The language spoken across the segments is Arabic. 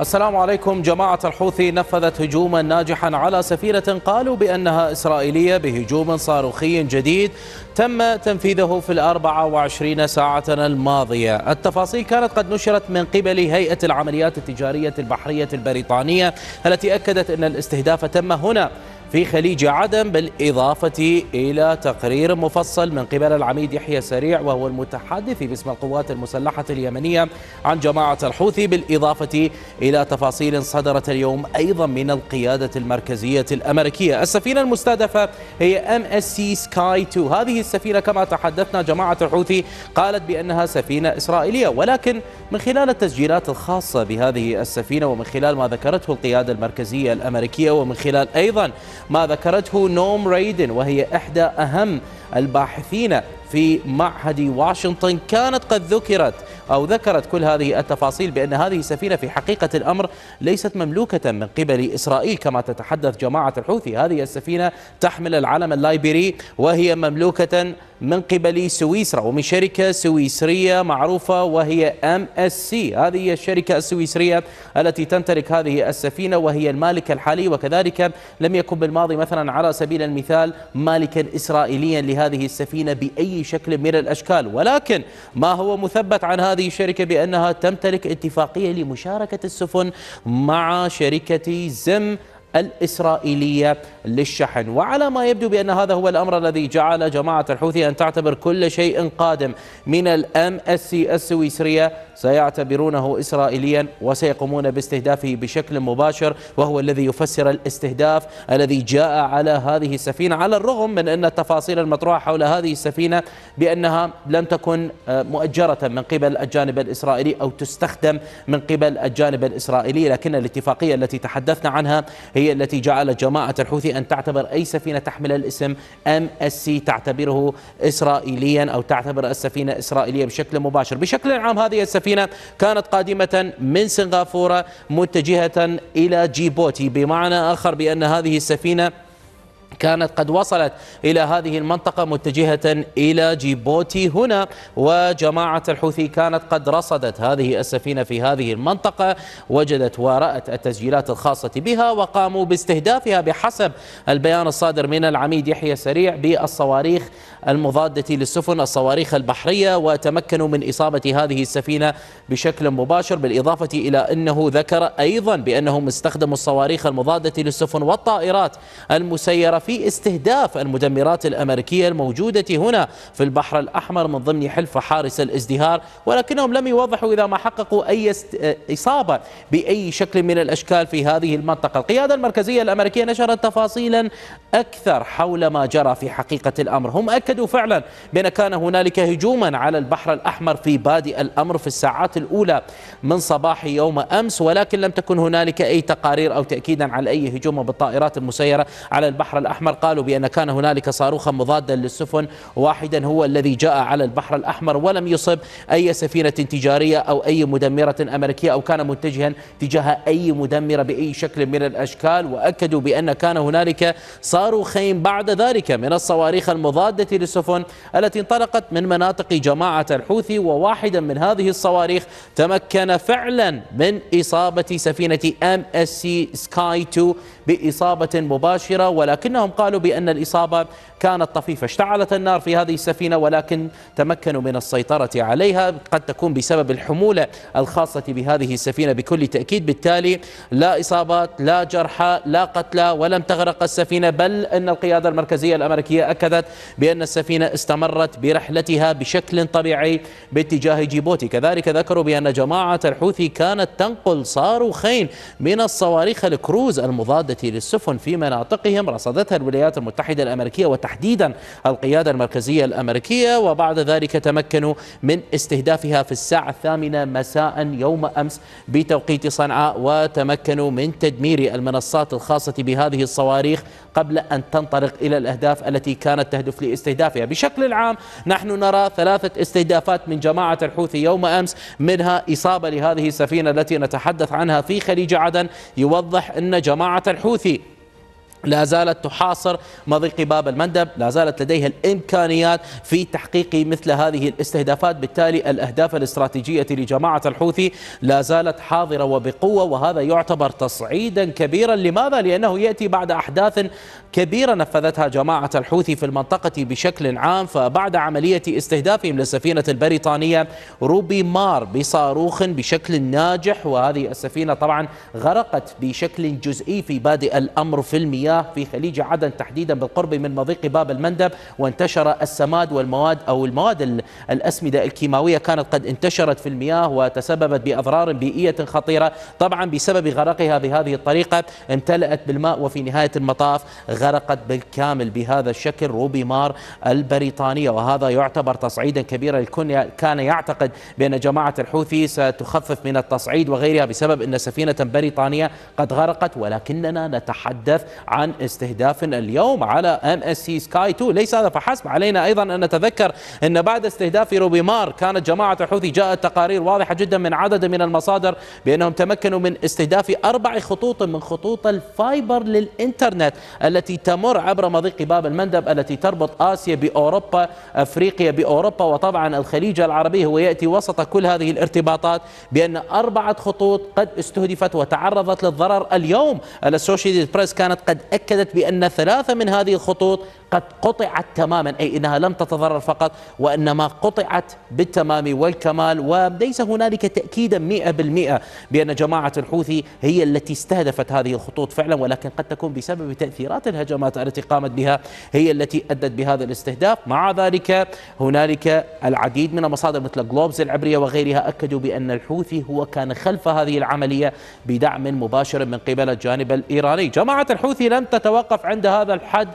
السلام عليكم. جماعة الحوثي نفذت هجوما ناجحا على سفينة قالوا بأنها إسرائيلية بهجوم صاروخي جديد تم تنفيذه في الأربعة وعشرين ساعة الماضية. التفاصيل كانت قد نشرت من قبل هيئة العمليات التجارية البحرية البريطانية التي أكدت أن الاستهداف تم هنا. في خليج عدن بالإضافة إلى تقرير مفصل من قبل العميد يحيى سريع وهو المتحدث باسم القوات المسلحة اليمنية عن جماعة الحوثي بالإضافة إلى تفاصيل صدرت اليوم أيضا من القيادة المركزية الأمريكية. السفينة المستهدفة هي MSC Sky 2 هذه السفينة كما تحدثنا جماعة الحوثي قالت بأنها سفينة إسرائيلية ولكن من خلال التسجيلات الخاصة بهذه السفينة ومن خلال ما ذكرته القيادة المركزية الأمريكية ومن خلال أيضا ما ذكرته نوم ريدن وهي إحدى أهم الباحثين في معهد واشنطن كانت قد ذكرت أو ذكرت كل هذه التفاصيل بأن هذه السفينة في حقيقة الأمر ليست مملوكة من قبل إسرائيل كما تتحدث جماعة الحوثي. هذه السفينة تحمل العلم اللايبيري وهي مملوكة من قبل سويسرا ومن شركة سويسرية معروفة وهي MSC هذه هي الشركة السويسرية التي تمتلك هذه السفينة وهي المالك الحالي وكذلك لم يكن بالماضي مثلا على سبيل المثال مالكا إسرائيليا لهذه السفينة بأي شكل من الأشكال. ولكن ما هو مثبت عن هذه الشركة بأنها تمتلك اتفاقية لمشاركة السفن مع شركة ZIM الإسرائيلية. للشحن. وعلى ما يبدو بأن هذا هو الأمر الذي جعل جماعة الحوثي أن تعتبر كل شيء قادم من ال MSC السويسرية سيعتبرونه إسرائيليا وسيقومون باستهدافه بشكل مباشر وهو الذي يفسر الاستهداف الذي جاء على هذه السفينة على الرغم من أن التفاصيل المطروحة حول هذه السفينة بأنها لم تكن آه، مؤجرة من قبل الجانب الإسرائيلي أو تستخدم من قبل الجانب الإسرائيلي لكن الاتفاقية التي تحدثنا عنها هي التي جعلت جماعة الحوثي أن تعتبر أي سفينة تحمل الاسم MSC تعتبره إسرائيليا أو تعتبر السفينة إسرائيلية بشكل مباشر. بشكل عام هذه السفينة كانت قادمة من سنغافورة متجهة إلى جيبوتي. بمعنى آخر بأن هذه السفينة كانت قد وصلت إلى هذه المنطقة متجهة إلى جيبوتي هنا وجماعة الحوثي كانت قد رصدت هذه السفينة في هذه المنطقة وجدت ورأت التسجيلات الخاصة بها وقاموا باستهدافها بحسب البيان الصادر من العميد يحيى سريع بالصواريخ المضادة للسفن الصواريخ البحرية وتمكنوا من إصابة هذه السفينة بشكل مباشر بالإضافة إلى أنه ذكر أيضا بأنهم استخدموا الصواريخ المضادة للسفن والطائرات المسيرة في استهداف المدمرات الأمريكية الموجودة هنا في البحر الأحمر من ضمن حلف حارس الازدهار ولكنهم لم يوضحوا إذا ما حققوا أي إصابة بأي شكل من الأشكال في هذه المنطقة. القيادة المركزية الأمريكية نشرت تفاصيلا أكثر حول ما جرى في حقيقة الأمر. هم أكدوا فعلا بأن كان هنالك هجوما على البحر الأحمر في بادئ الأمر في الساعات الأولى من صباح يوم أمس ولكن لم تكن هنالك أي تقارير أو تأكيدا على أي هجوم بالطائرات المسيرة على البحر الأحمر. قالوا بأن كان هنالك صاروخا مضادا للسفن واحدا هو الذي جاء على البحر الأحمر ولم يصب أي سفينة تجارية أو أي مدمرة أمريكية أو كان متجها تجاه أي مدمرة بأي شكل من الأشكال وأكدوا بأن كان هنالك صاروخين بعد ذلك من الصواريخ المضادة للسفن التي انطلقت من مناطق جماعة الحوثي وواحدا من هذه الصواريخ تمكن فعلا من إصابة سفينة MSC Sky 2 بإصابة مباشرة ولكنهم قالوا بأن الإصابة كانت طفيفة. اشتعلت النار في هذه السفينة ولكن تمكنوا من السيطرة عليها. قد تكون بسبب الحمولة الخاصة بهذه السفينة. بكل تأكيد بالتالي لا إصابات لا جرحى لا قتلى ولم تغرق السفينة. بل أن القيادة المركزية الأمريكية أكدت بأن السفينة استمرت برحلتها بشكل طبيعي باتجاه جيبوتي. كذلك ذكروا بأن جماعة الحوثي كانت تنقل صاروخين من الصواريخ الكروز المضادة للسفن في مناطقهم رصدتها الولايات المتحدة الأمريكية وتحديدا القيادة المركزية الأمريكية وبعد ذلك تمكنوا من استهدافها في الساعة الثامنة مساء يوم أمس بتوقيت صنعاء وتمكنوا من تدمير المنصات الخاصة بهذه الصواريخ قبل أن تنطلق إلى الأهداف التي كانت تهدف لاستهدافها. بشكل عام نحن نرى ثلاثة استهدافات من جماعة الحوثي يوم أمس منها إصابة لهذه السفينة التي نتحدث عنها في خليج عدن. يوضح أن جماعة الحوثي الحوثي لا زالت تحاصر مضيق باب المندب لا زالت لديها الإمكانيات في تحقيق مثل هذه الاستهدافات. بالتالي الأهداف الاستراتيجية لجماعة الحوثي لا زالت حاضرة وبقوة وهذا يعتبر تصعيدا كبيرا. لماذا؟ لأنه يأتي بعد أحداث كبيرة نفذتها جماعة الحوثي في المنطقة بشكل عام فبعد عملية استهدافهم للسفينة البريطانية روبي مار بصاروخ بشكل ناجح. وهذه السفينة طبعا غرقت بشكل جزئي في بادئ الأمر في المياه. في خليج عدن تحديدا بالقرب من مضيق باب المندب وانتشر السماد والمواد أو المواد الأسمدة الكيماوية كانت قد انتشرت في المياه وتسببت بأضرار بيئية خطيرة. طبعا بسبب غرقها بهذه الطريقة امتلأت بالماء وفي نهاية المطاف غرقت بالكامل بهذا الشكل. روبي مار البريطانية وهذا يعتبر تصعيدا كبيرا الكل كان يعتقد بأن جماعة الحوثي ستخفف من التصعيد وغيرها بسبب أن سفينة بريطانية قد غرقت ولكننا نتحدث استهداف اليوم على MSC Sky 2 ليس هذا فحسب. علينا أيضا أن نتذكر أن بعد استهداف روبي مار كانت جماعة الحوثي جاءت تقارير واضحة جدا من عدد من المصادر بأنهم تمكنوا من استهداف أربع خطوط من خطوط ال fiber للإنترنت التي تمر عبر مضيق باب المندب التي تربط آسيا بأوروبا أفريقيا بأوروبا وطبعا الخليج العربي هو يأتي وسط كل هذه الارتباطات بأن أربعة خطوط قد استهدفت وتعرضت للضرر. اليوم الاسوشيتد بريس كانت قد أكدت بأن ثلاثة من هذه الخطوط قد قطعت تماما أي إنها لم تتضرر فقط وإنما قطعت بالتمام والكمال وليس هنالك تأكيدا مئة بالمئة بأن جماعة الحوثي هي التي استهدفت هذه الخطوط فعلا ولكن قد تكون بسبب تأثيرات الهجمات التي قامت بها هي التي أدت بهذا الاستهداف. مع ذلك هنالك العديد من المصادر مثل جلوبز العبرية وغيرها أكدوا بأن الحوثي هو كان خلف هذه العملية بدعم مباشر من قبل الجانب الإيراني. جماعة الحوثي لم تتوقف عند هذا الحد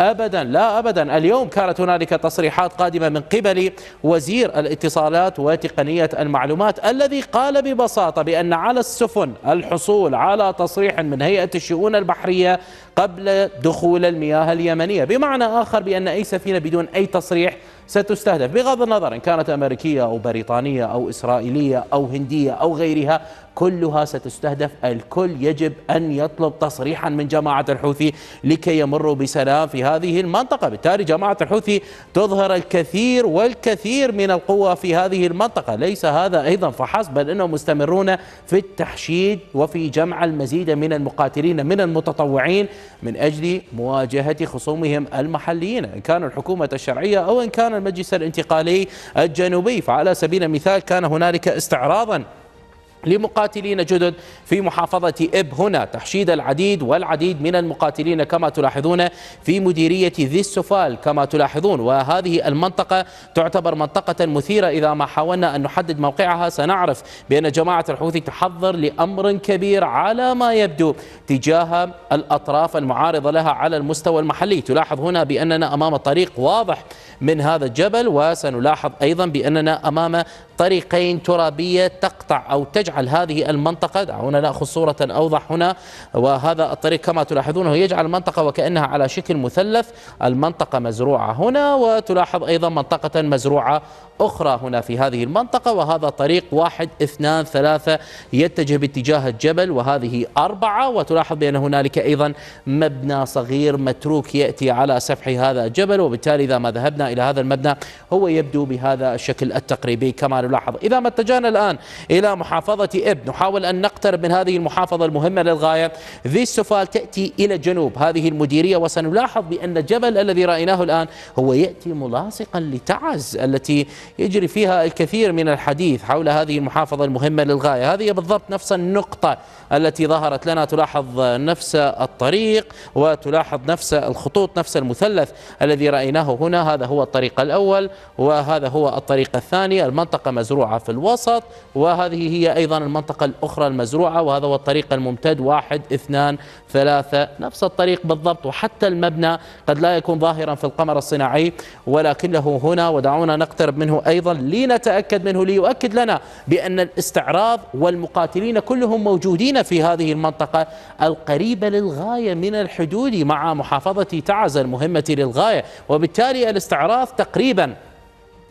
ابدا لا ابدا. اليوم كانت هنالك تصريحات قادمة من قبل وزير الاتصالات وتقنية المعلومات الذي قال ببساطة بأن على السفن الحصول على تصريح من هيئة الشؤون البحرية قبل دخول المياه اليمنية. بمعنى آخر بأن أي سفينة بدون أي تصريح ستستهدف. بغض النظر إن كانت أمريكية أو بريطانية أو إسرائيلية أو هندية أو غيرها كلها ستستهدف. الكل يجب أن يطلب تصريحا من جماعة الحوثي لكي يمروا بسلام في هذه المنطقة. بالتالي جماعة الحوثي تظهر الكثير والكثير من القوة في هذه المنطقة. ليس هذا أيضا فحسب بل أنهم مستمرون في التحشيد وفي جمع المزيد من المقاتلين من المتطوعين من أجل مواجهة خصومهم المحليين. إن كانوا الحكومة الشرعية أو إن كان المجلس الانتقالي الجنوبي فعلى سبيل المثال كان هنالك استعراضا لمقاتلين جدد في محافظة إب. هنا تحشيد العديد والعديد من المقاتلين كما تلاحظون في مديرية ذي السفال كما تلاحظون. وهذه المنطقة تعتبر منطقة مثيرة إذا ما حاولنا أن نحدد موقعها. سنعرف بأن جماعة الحوثي تحضر لأمر كبير على ما يبدو تجاه الأطراف المعارضة لها على المستوى المحلي. تلاحظ هنا بأننا أمام طريق واضح من هذا الجبل وسنلاحظ أيضا بأننا أمام طريقين ترابية تقطع أو تجعل هذه المنطقة دعونا نأخذ صورة أوضح هنا وهذا الطريق كما تلاحظونه يجعل المنطقة وكأنها على شكل مثلث المنطقة مزروعة هنا وتلاحظ أيضا منطقة مزروعة أخرى هنا في هذه المنطقة وهذا طريق واحد اثنان ثلاثة يتجه باتجاه الجبل وهذه أربعة وتلاحظ بأن هنالك أيضا مبنى صغير متروك يأتي على سفح هذا الجبل وبالتالي إذا ما ذهبنا إلى هذا المبنى هو يبدو بهذا الشكل التقريبي. كما نلاحظ إذا ما اتجهنا الآن إلى محافظة إب نحاول أن نقترب من هذه المحافظة المهمة للغاية. ذي السفال تأتي إلى جنوب هذه المديرية وسنلاحظ بأن الجبل الذي رأيناه الآن هو يأتي ملاصقا لتعز التي يجري فيها الكثير من الحديث حول هذه المحافظة المهمة للغاية. هذه بالضبط نفس النقطة التي ظهرت لنا. تلاحظ نفس الطريق وتلاحظ نفس الخطوط نفس المثلث الذي رأيناه هنا. هذا هو الطريق الأول وهذا هو الطريق الثاني. المنطقة مزروعة في الوسط وهذه هي أيضا المنطقة الأخرى المزروعة وهذا هو الطريق الممتد. واحد اثنان ثلاثة نفس الطريق بالضبط. وحتى المبنى قد لا يكون ظاهرا في القمر الصناعي ولكنه هنا. ودعونا نقترب منه أيضا لنتأكد منه ليؤكد لنا بأن الاستعراض والمقاتلين كلهم موجودين في هذه المنطقة القريبة للغاية من الحدود مع محافظة تعز المهمة للغاية وبالتالي الاستعراض تقريبا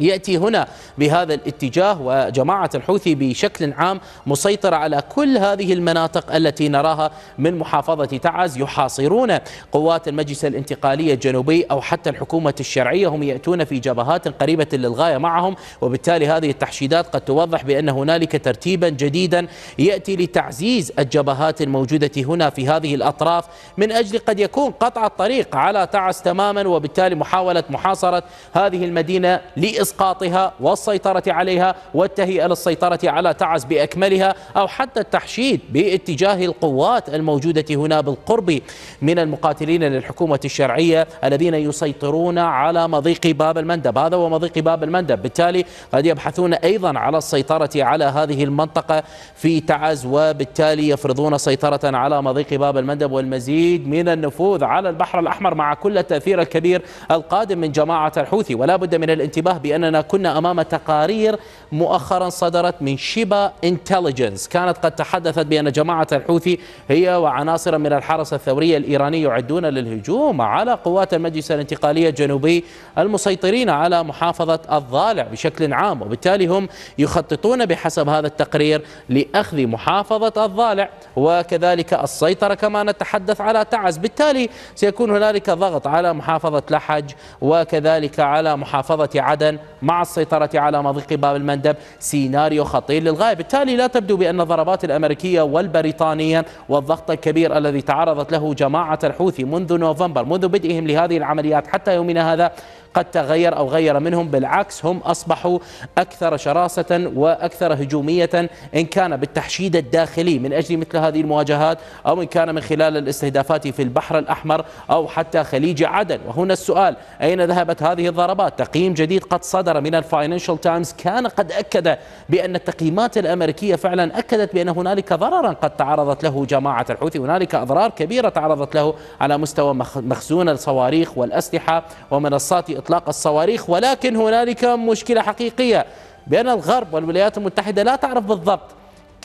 يأتي هنا بهذا الاتجاه وجماعة الحوثي بشكل عام مسيطرة على كل هذه المناطق التي نراها من محافظة تعز. يحاصرون قوات المجلس الانتقالي الجنوبي أو حتى الحكومة الشرعية هم يأتون في جبهات قريبة للغاية معهم وبالتالي هذه التحشيدات قد توضح بأن هنالك ترتيبا جديدا يأتي لتعزيز الجبهات الموجودة هنا في هذه الأطراف من أجل قد يكون قطع الطريق على تعز تماما وبالتالي محاولة محاصرة هذه المدينة لإصلاح إسقاطها والسيطرة عليها والتهيئة للسيطرة على تعز بأكملها أو حتى التحشيد باتجاه القوات الموجودة هنا بالقرب من المقاتلين للحكومة الشرعية الذين يسيطرون على مضيق باب المندب. هذا هو مضيق باب المندب. بالتالي قد يبحثون أيضا على السيطرة على هذه المنطقة في تعز وبالتالي يفرضون سيطرة على مضيق باب المندب والمزيد من النفوذ على البحر الأحمر مع كل التأثير الكبير القادم من جماعة الحوثي. ولا بد من الانتباه بأن بأننا كنا أمام تقارير مؤخرا صدرت من شيبا انتليجنس كانت قد تحدثت بأن جماعة الحوثي هي وعناصر من الحرس الثوري الإيراني يعدون للهجوم على قوات المجلس الانتقالي الجنوبي المسيطرين على محافظة الضالع بشكل عام وبالتالي هم يخططون بحسب هذا التقرير لأخذ محافظة الضالع وكذلك السيطرة كما نتحدث على تعز. بالتالي سيكون هنالك ضغط على محافظة لحج وكذلك على محافظة عدن مع السيطرة على مضيق باب المندب. سيناريو خطير للغاية. بالتالي لا تبدو بأن الضربات الأمريكية والبريطانية والضغط الكبير الذي تعرضت له جماعة الحوثي منذ نوفمبر منذ بدئهم لهذه العمليات حتى يومنا هذا قد تغير أو غير منهم بالعكس هم أصبحوا أكثر شراسة وأكثر هجومية إن كان بالتحشيد الداخلي من أجل مثل هذه المواجهات أو إن كان من خلال الاستهدافات في البحر الأحمر أو حتى خليج عدن. وهنا السؤال أين ذهبت هذه الضربات؟ تقييم جديد قد صدر من الفاينانشال تايمز كان قد أكد بأن التقييمات الأمريكية فعلا أكدت بأن هنالك ضررا قد تعرضت له جماعة الحوثي. هنالك أضرار كبيرة تعرضت له على مستوى مخزون الصواريخ والأسلحة ومنصات إطلاق الصواريخ ولكن هنالك مشكلة حقيقية بأن الغرب والولايات المتحدة لا تعرف بالضبط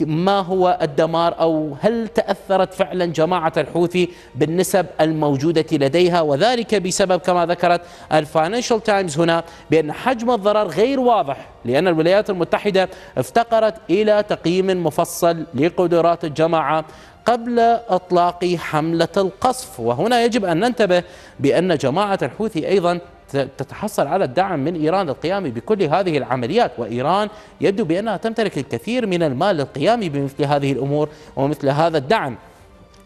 ما هو الدمار أو هل تأثرت فعلا جماعة الحوثي بالنسب الموجودة لديها وذلك بسبب كما ذكرت الفاينانشال تايمز هنا بأن حجم الضرر غير واضح لأن الولايات المتحدة افتقرت إلى تقييم مفصل لقدرات الجماعة قبل إطلاق حملة القصف. وهنا يجب أن ننتبه بأن جماعة الحوثي أيضا تتحصل على الدعم من إيران للقيام بكل هذه العمليات وإيران يبدو بأنها تمتلك الكثير من المال للقيام بمثل هذه الأمور ومثل هذا الدعم.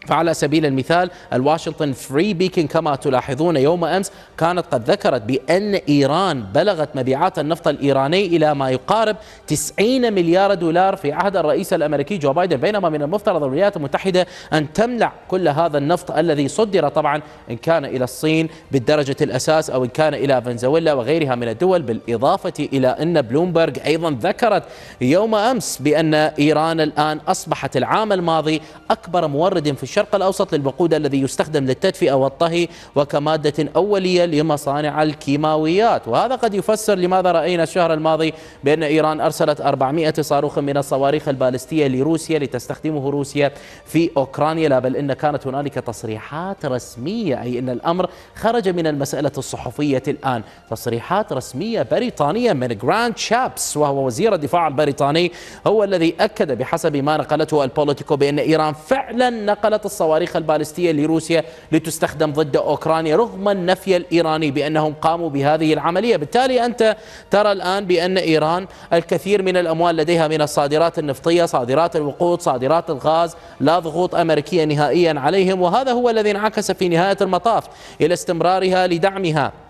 فعلى سبيل المثال الواشنطن فري بيكن كما تلاحظون يوم أمس كانت قد ذكرت بأن إيران بلغت مبيعات النفط الإيراني إلى ما يقارب 90 مليار دولار في عهد الرئيس الأمريكي جو بايدن. بينما من المفترض الولايات المتحدة أن تمنع كل هذا النفط الذي صدر طبعا إن كان إلى الصين بالدرجة الأساس أو إن كان إلى فنزويلا وغيرها من الدول بالإضافة إلى أن بلومبرغ أيضا ذكرت يوم أمس بأن إيران الآن أصبحت العام الماضي أكبر مورد في الشرق الأوسط للوقود الذي يستخدم للتدفئة والطهي وكمادة أولية لمصانع الكيماويات. وهذا قد يفسر لماذا رأينا الشهر الماضي بأن إيران أرسلت 400 صاروخ من الصواريخ البالستية لروسيا لتستخدمه روسيا في أوكرانيا. لا بل إن كانت هنالك تصريحات رسمية أي أن الأمر خرج من المسألة الصحفية الآن. تصريحات رسمية بريطانية من جراند شابس وهو وزير الدفاع البريطاني هو الذي أكد بحسب ما نقلته البوليتيكو بأن إيران فعلا نقلت الصواريخ البالستية لروسيا لتستخدم ضد أوكرانيا رغم النفي الإيراني بأنهم قاموا بهذه العملية. بالتالي أنت ترى الآن بأن إيران الكثير من الأموال لديها من الصادرات النفطية صادرات الوقود صادرات الغاز لا ضغوط أمريكية نهائيا عليهم وهذا هو الذي انعكس في نهاية المطاف إلى استمرارها لدعمها.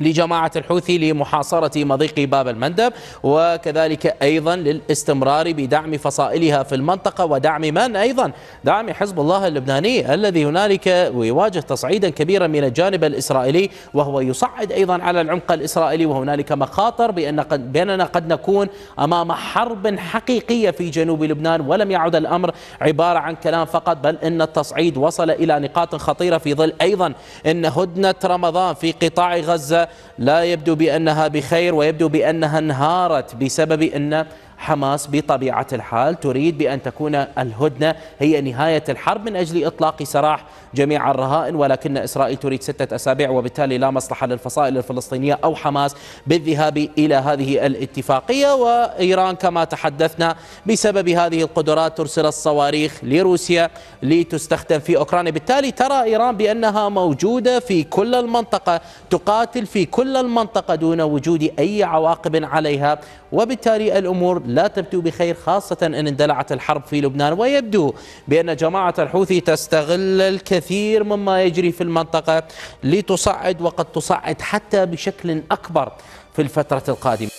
لجماعة الحوثي لمحاصرة مضيق باب المندب وكذلك أيضا للاستمرار بدعم فصائلها في المنطقة ودعم من أيضا؟ دعم حزب الله اللبناني الذي هنالك ويواجه تصعيدا كبيرا من الجانب الإسرائيلي وهو يصعد أيضا على العمق الإسرائيلي وهنالك مخاطر بأن قد بأننا قد نكون أمام حرب حقيقية في جنوب لبنان ولم يعد الأمر عبارة عن كلام فقط بل أن التصعيد وصل إلى نقاط خطيرة في ظل أيضا أن هدنة رمضان في قطاع غزة لا يبدو بأنها بخير ويبدو بأنها انهارت بسبب أن حماس بطبيعة الحال تريد بأن تكون الهدنة هي نهاية الحرب من أجل إطلاق سراح جميع الرهائن ولكن إسرائيل تريد ستة أسابيع وبالتالي لا مصلحة للفصائل الفلسطينية أو حماس بالذهاب إلى هذه الاتفاقية. وإيران كما تحدثنا بسبب هذه القدرات ترسل الصواريخ لروسيا لتستخدم في أوكرانيا. بالتالي ترى إيران بأنها موجودة في كل المنطقة تقاتل في كل المنطقة دون وجود أي عواقب عليها وبالتالي الأمور لا تبدو بخير خاصة أن اندلعت الحرب في لبنان. ويبدو بأن جماعة الحوثي تستغل الكثير مما يجري في المنطقة لتصعد وقد تصعد حتى بشكل أكبر في الفترة القادمة.